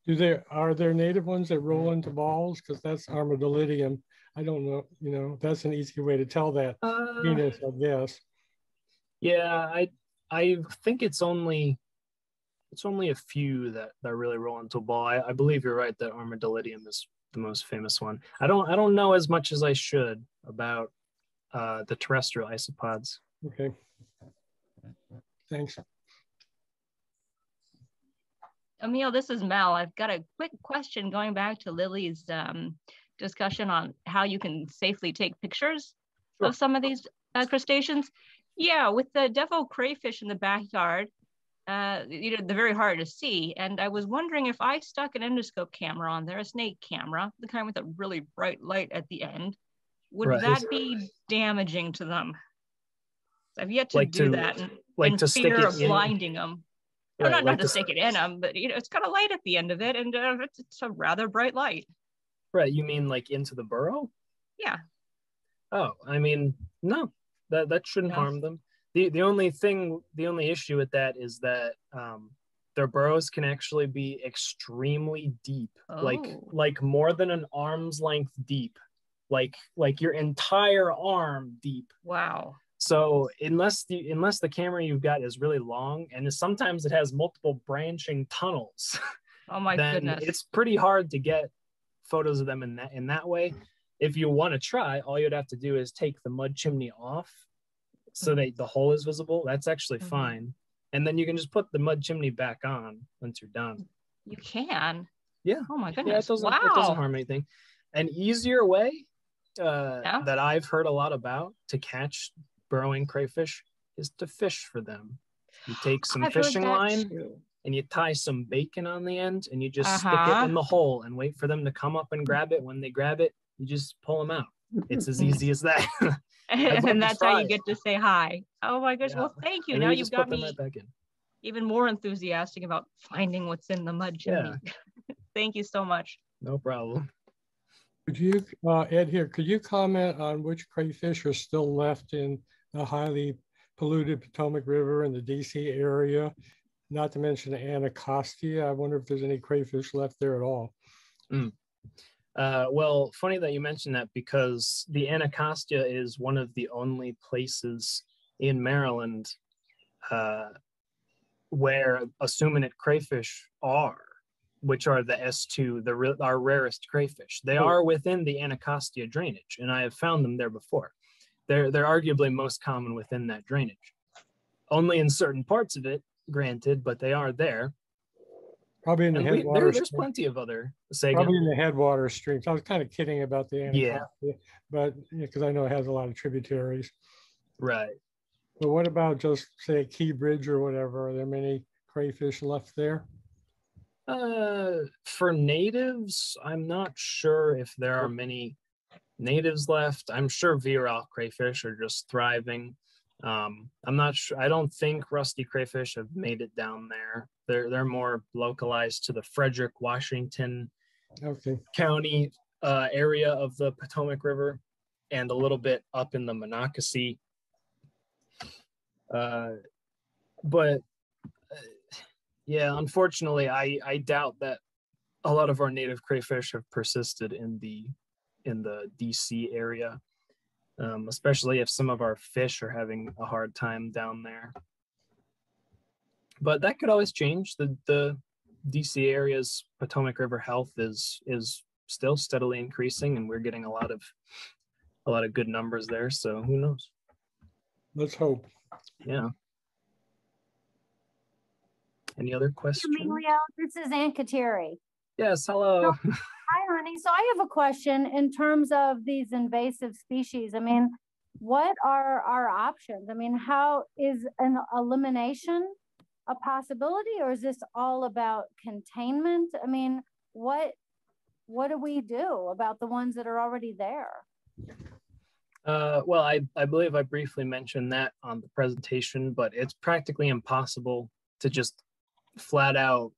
S6: do there are there native ones that roll into balls? Because that's armadillidium. I don't know. You know, that's an easy way to tell that uh, genus, I guess.
S1: Yeah, I I think it's only it's only a few that that really roll into a ball. I, I believe you're right that armadillidium is the most famous one. I don't I don't know as much as I should about uh, the terrestrial isopods.
S6: Okay. Thanks.
S7: Emil, this is Mel. I've got a quick question going back to Lily's um, discussion on how you can safely take pictures sure. of some of these uh, crustaceans. Yeah, with the Devil crayfish in the backyard, uh, you know, they're very hard to see. And I was wondering if I stuck an endoscope camera on there, a snake camera, the kind with a really bright light at the end, would right. that be damaging to them? I've yet to like do to, that, and, like to fear of blinding them. Right, not, like not to, stick it in them, but you know, it's got a light at the end of it, and uh, it's, it's a rather bright light.
S1: Right. You mean like into the burrow?
S7: Yeah.
S1: Oh, I mean, no, that that shouldn't harm them. The the only thing, the only issue with that is that um, their burrows can actually be extremely deep, oh. like like more than an arm's length deep, like like your entire arm deep.
S7: Wow.
S1: So unless the unless the camera you've got is really long and sometimes it has multiple branching tunnels,
S7: oh my then goodness,
S1: it's pretty hard to get photos of them in that in that way. If you want to try, all you'd have to do is take the mud chimney off so that the hole is visible. That's actually mm-hmm. fine. And then you can just put the mud chimney back on once you're done.
S7: You can.
S1: Yeah.
S7: Oh my goodness. Yeah,
S1: it doesn't,
S7: wow.
S1: it doesn't harm anything. An easier way uh, yeah. that I've heard a lot about to catch burrowing crayfish is to fish for them. You take some I've fishing line too. and you tie some bacon on the end and you just uh-huh. stick it uh-huh. in the hole and wait for them to come up and grab it. When they grab it, you just pull them out. It's as easy as that. (laughs) (laughs)
S7: and that's how you get to say hi. Oh my gosh. Yeah. Well, thank you. And now you have got me right even more enthusiastic about finding what's in the mud chimney. Yeah. (laughs) thank you so much.
S1: No problem.
S6: Could you, uh, Ed here, could you comment on which crayfish are still left in the highly polluted Potomac River in the DC area? Not to mention Anacostia. I wonder if there's any crayfish left there at all.
S1: Mm. Uh, well, funny that you mentioned that because the Anacostia is one of the only places in Maryland uh, where acuminate crayfish are, which are the S2, the our rarest crayfish. They are within the Anacostia drainage, and I have found them there before. They're they're arguably most common within that drainage. Only in certain parts of it, granted, but they are there.
S6: Probably in the headwaters. There,
S1: there's plenty of other.
S6: Say Probably in the headwater streams. I was kind of kidding about the Anacostia, yeah, but because I know it has a lot of tributaries.
S1: Right.
S6: But what about just say Key Bridge or whatever? Are there many crayfish left there?
S1: Uh, for natives, I'm not sure if there are many natives left. I'm sure Virile crayfish are just thriving. Um, I'm not sure. I don't think rusty crayfish have made it down there. They're they're more localized to the Frederick, Washington
S6: okay.
S1: County uh, area of the Potomac River, and a little bit up in the Monocacy. Uh, but uh, yeah, unfortunately, I I doubt that a lot of our native crayfish have persisted in the in the DC area um, especially if some of our fish are having a hard time down there. But that could always change. The the DC area's Potomac River health is is still steadily increasing, and we're getting a lot of a lot of good numbers there. So who knows?
S6: Let's hope.
S1: Yeah. Any other questions?
S8: Emilio, this is Ann Kateri.
S1: Yes, hello. (laughs)
S8: Hi, honey. So I have a question in terms of these invasive species. I mean, what are our options? I mean, how is an elimination a possibility or is this all about containment? I mean, what what do we do about the ones that are already there?
S1: Uh, well, I, I believe I briefly mentioned that on the presentation, but it's practically impossible to just flat out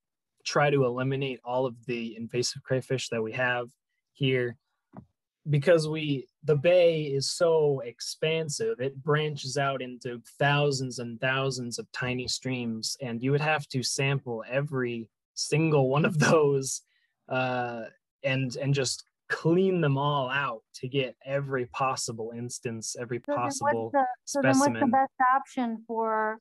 S1: try to eliminate all of the invasive crayfish that we have here because we the bay is so expansive it branches out into thousands and thousands of tiny streams and you would have to sample every single one of (laughs) those uh, and and just clean them all out to get every possible instance every so possible the, so specimen.
S8: then what's the best option for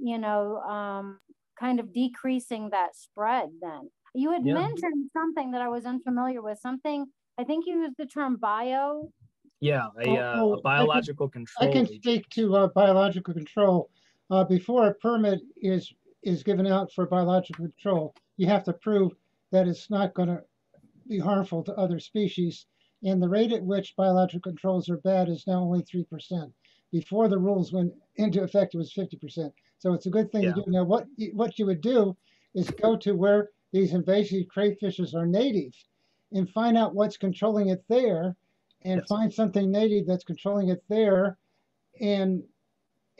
S8: you know um, kind of decreasing that spread then. You had yeah. mentioned something that I was unfamiliar with, something, I think you used the term bio.
S1: Yeah, a, uh, a biological
S2: I
S1: can, control.
S2: I can agent. speak to uh, biological control. Uh, before a permit is is given out for biological control, you have to prove that it's not going to be harmful to other species. And the rate at which biological controls are bad is now only 3%. before the rules went into effect, it was 50%. So it's a good thing
S1: Yeah.
S2: to do. Now, what, you- what you would do is go to where these invasive crayfishes are native and find out what's controlling it there and
S1: Yes.
S2: find something native that's controlling it there and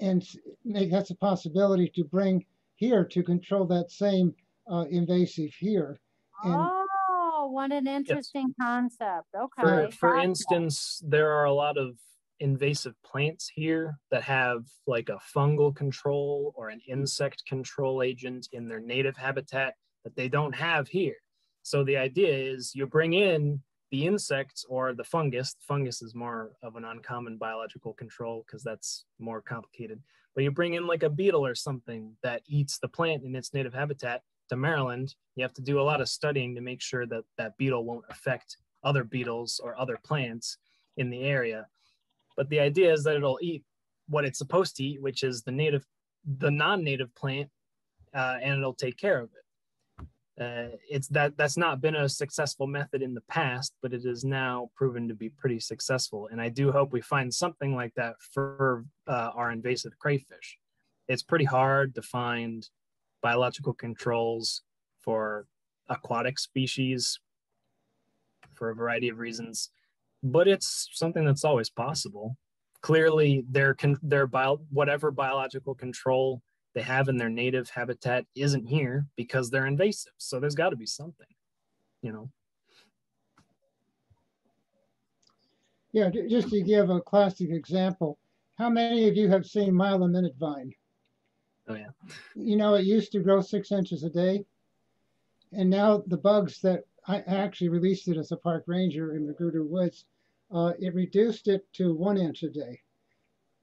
S2: and make that's a possibility to bring here to control that same uh, invasive here. And
S8: Oh, what an interesting concept. Okay.
S1: For, for instance, there are a lot of invasive plants here that have like a fungal control or an insect control agent in their native habitat that they don't have here. So the idea is you bring in the insects or the fungus. The Fungus is more of an uncommon biological control because that's more complicated. But you bring in like a beetle or something that eats the plant in its native habitat to Maryland. You have to do a lot of studying to make sure that that beetle won't affect other beetles or other plants in the area. But the idea is that it'll eat what it's supposed to eat, which is the native, the non-native plant, uh, and it'll take care of it. Uh, it's that that's not been a successful method in the past, but it is now proven to be pretty successful. And I do hope we find something like that for uh, our invasive crayfish. It's pretty hard to find biological controls for aquatic species for a variety of reasons, but it's something that's always possible. Clearly, their their bio- whatever biological control they have in their native habitat isn't here because they're invasive. So there's got to be something, you know.
S2: yeah, just to give a classic example, how many of you have seen mile a minute vine?
S1: Oh yeah.
S2: You know, it used to grow six inches a day. And now the bugs that I actually released it as a park ranger in Magruder Woods, uh, it reduced it to one inch a day.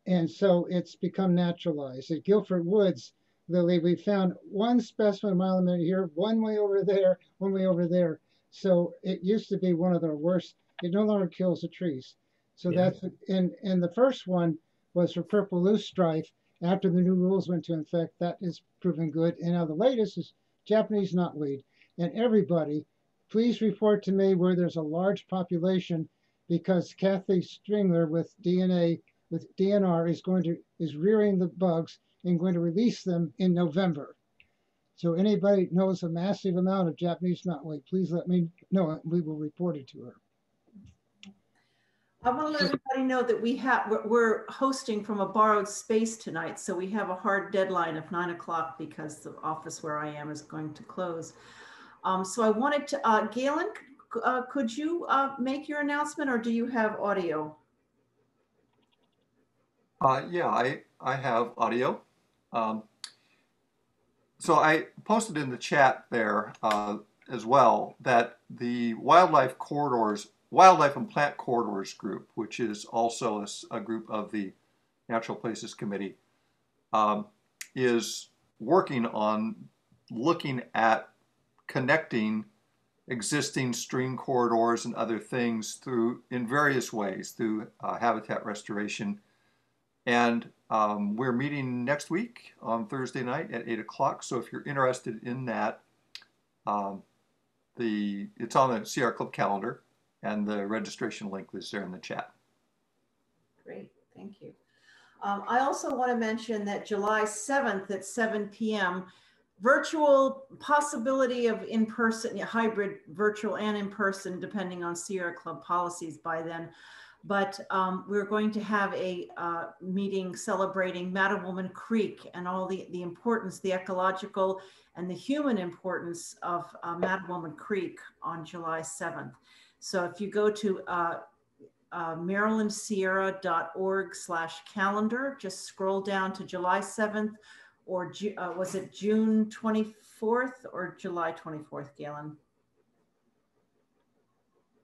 S2: And so it's become naturalized. At Guilford Woods, Lily, we found one specimen a mile a minute here, one way over there, one way over there. So it used to be one of the worst. It no longer kills the trees. So
S1: Yeah.
S2: that's and and the first one was for purple loosestrife. After the new rules went into effect, that is proven good. And now the latest is Japanese knotweed. And everybody, please report to me where there's a large population because Kathy Stringler with DNA with DNR is going to is rearing the bugs and going to release them in November. So anybody knows a massive amount of Japanese knotweed, please let me know. and We will report it to her.
S3: I want to let everybody know that we have, we're- we're hosting from a borrowed space tonight. So we have a hard deadline of nine o'clock because the office where I am is going to close. Um, so I wanted to, uh, Galen, uh, could you, uh, make your announcement or do you have audio?
S9: Uh, yeah, I, I have audio. Um, so I posted in the chat there uh, as well that the wildlife corridors, wildlife and plant corridors group, which is also a group of the Natural Places Committee, um, is working on looking at connecting existing stream corridors and other things through in various ways through uh, habitat restoration and um, we're meeting next week on Thursday night at 8 o'clock. So if you're interested in that, um, the it's on the Sierra Club calendar, and the registration link is there in the chat.
S3: Great, thank you. Um, I also want to mention that July 7th at 7 PM, virtual possibility of in-person, hybrid, virtual and in-person, depending on Sierra Club policies by then. But um, we're going to have a uh, meeting celebrating Mattawoman Creek and all the, the importance, the ecological and the human importance of uh, Mattawoman Creek on July 7th. So if you go to uh, uh, marylandsierra.org slash calendar. Just scroll down to July 7th or uh, was it June 24th or July 24th, Galen?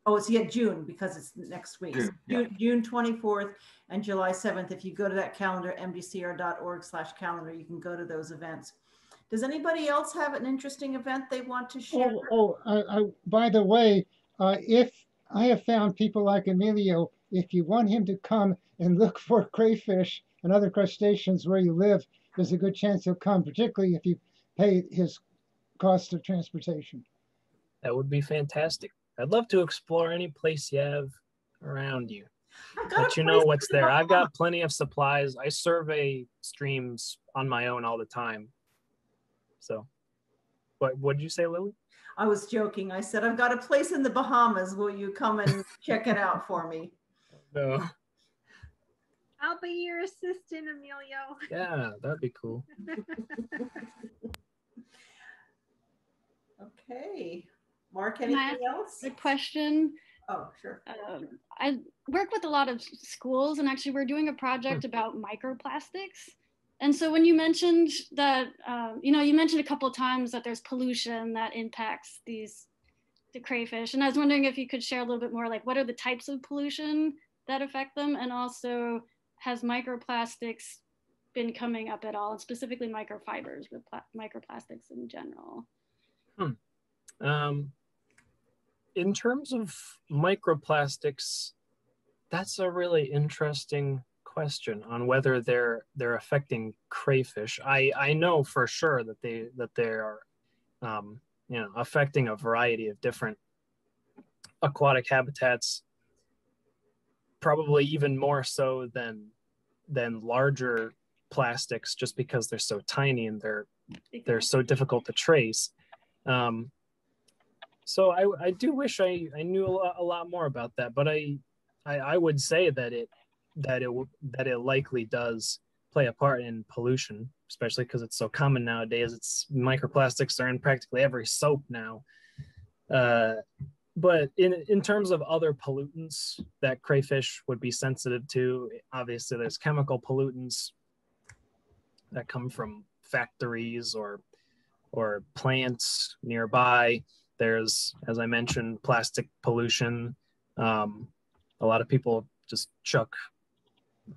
S3: Oh, it's yet June because it's next week.
S9: June, yeah.
S3: June, June 24th and July 7th. If you go to that calendar, mdcr.org slash calendar, you can go to those events. Does anybody else have an interesting event they want to share?
S2: Oh, oh I, I, by the way, uh, if I have found people like Emilio, if you want him to come and look for crayfish and other crustaceans where you live, there's a good chance he'll come, particularly if you pay his cost of transportation.
S1: That would be fantastic. I'd love to explore any place you have around you. let you know what's there. I've got plenty of supplies. I survey streams on my own all the time. So, what what did you say, Lily?
S3: I was joking. I said I've got a place in the Bahamas. Will you come and check it out for me? (laughs)
S1: No.
S4: I'll be your assistant, Emilio.
S1: Yeah, that'd be cool. (laughs)
S3: okay. Mark, anything else?
S10: A question.
S3: Oh, sure.
S10: Um, I work with a lot of schools, and actually, we're doing a project
S1: Hmm.
S10: about microplastics. And so, when you mentioned that, um, you know, you mentioned a couple of times that there's pollution that impacts these the crayfish, and I was wondering if you could share a little bit more, like what are the types of pollution that affect them, and also has microplastics been coming up at all, and specifically microfibers with pla- microplastics in general?
S1: Um, in terms of microplastics, that's a really interesting question on whether they're they're affecting crayfish. I I know for sure that they that they are, um, you know, affecting a variety of different aquatic habitats. Probably even more so than than larger plastics, just because they're so tiny and they're they're so difficult to trace. Um, so I, I do wish I, I knew a lot, a lot more about that, but I, I, I would say that it that it that it likely does play a part in pollution, especially because it's so common nowadays. It's microplastics are in practically every soap now. Uh, but in in terms of other pollutants that crayfish would be sensitive to, obviously there's chemical pollutants that come from factories or or plants nearby. There's, as I mentioned, plastic pollution. Um, a lot of people just chuck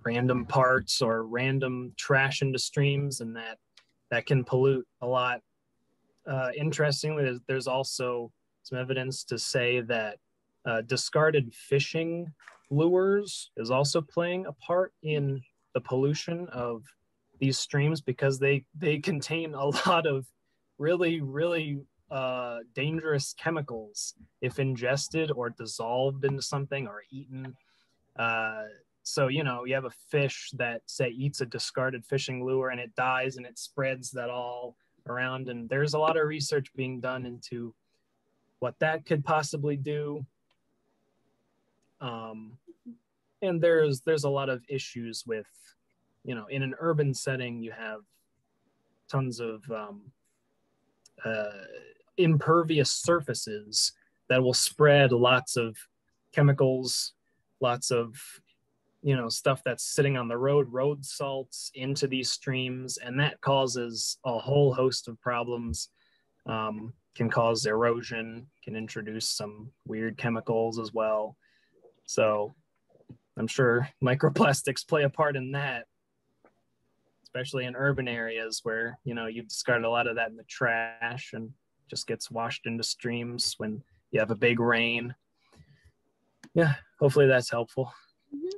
S1: random parts or random trash into streams, and that that can pollute a lot. Uh, interestingly, there's, there's also some evidence to say that uh, discarded fishing lures is also playing a part in the pollution of these streams because they they contain a (laughs) lot of really really uh, dangerous chemicals if ingested or dissolved into something or eaten. Uh, so you know you have a fish that say eats a discarded fishing lure and it dies and it spreads that all around and there's a lot of research being done into what that could possibly do. Um, and there's there's a lot of issues with you know in an urban setting you have tons of um, uh, impervious surfaces that will spread lots of chemicals lots of you know stuff that's sitting on the road road salts into these streams and that causes a whole host of problems. Um, can cause erosion can introduce some weird chemicals as well. So i'm sure (laughs) microplastics play a part in that especially in urban areas where you know you've discarded a lot of that in the trash and just gets washed into streams when you have a big rain. Yeah hopefully that's helpful mm-hmm.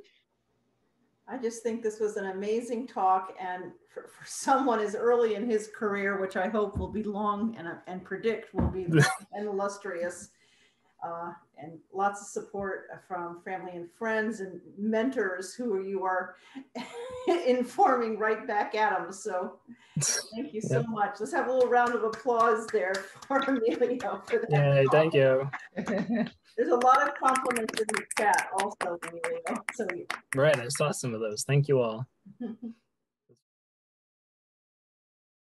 S3: I just think this was an amazing talk and for, for someone as early in his career, which I hope will be long and, and predict will be (laughs) and illustrious, uh, and lots of support from family and friends and mentors who you are (laughs) informing right back at them. So thank you so (laughs)
S1: Yep.
S3: much. Let's have a little round of applause there for Emilio for that.
S1: Yay, thank you
S3: There's a lot of compliments in the chat also, Emilio. So
S1: right i saw some of those thank you all (laughs)